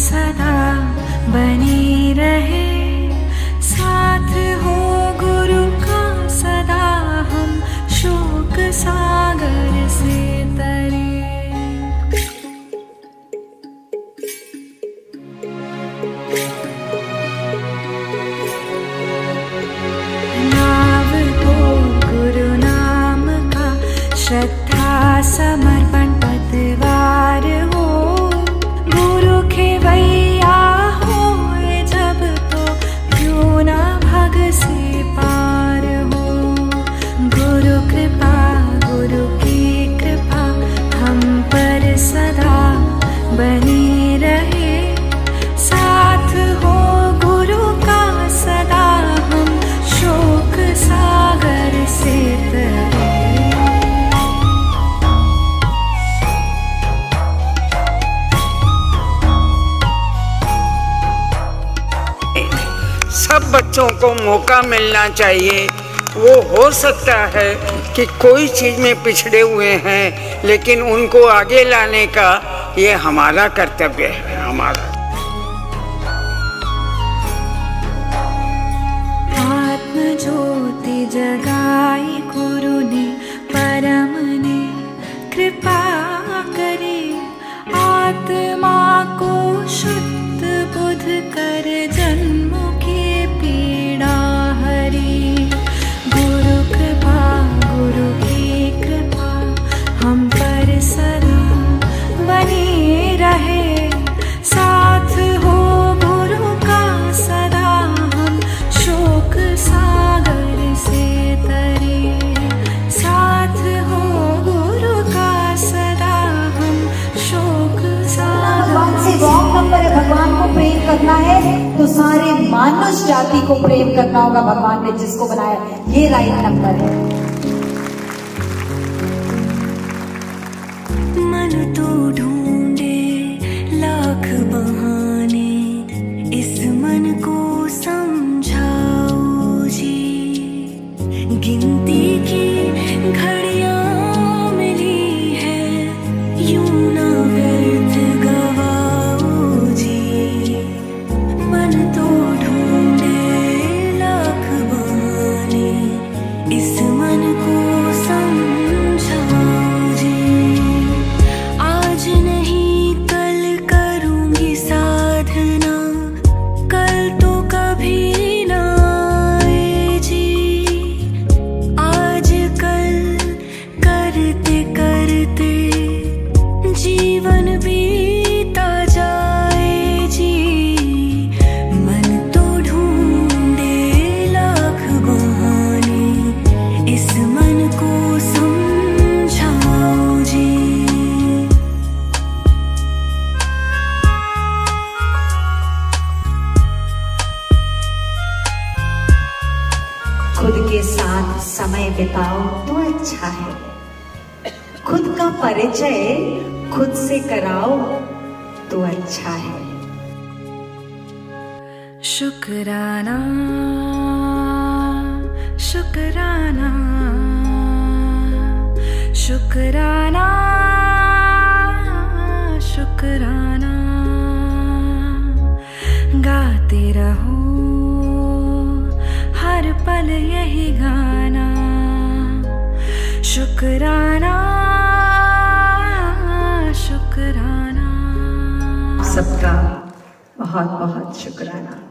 सदा बनी रहे। साथ हो गुरु का सदा हम शोक सागर से तरे। नाव हो गुरु नाम का श्रद्धा समर्पण। सब बच्चों को मौका मिलना चाहिए। वो हो सकता है कि कोई चीज़ में पिछड़े हुए हैं, लेकिन उनको आगे लाने का ये हमारा कर्तव्य है, हमारा। ज्योति जगाई गुरु ने पर सदा बनी रहे। साथ हो गुरु का सदा हम शोक सागर से तरे। साथ हो गुरु का सदा हम शोक भगवान से रॉन्ग नंबर है भगवान को प्रेम करना है तो सारे मानुष जाति को प्रेम करना होगा भगवान ने जिसको बनाया। ये राइट नंबर है। मन तो ढूंढे साथ समय बिताओ तो अच्छा है। खुद का परिचय खुद से कराओ तो अच्छा है। शुक्राना शुक्राना शुक्राना शुक्राना। गाते रहो, हर पल यही गाना। शुक्राना शुक्राना। सबका बहुत बहुत शुक्राना।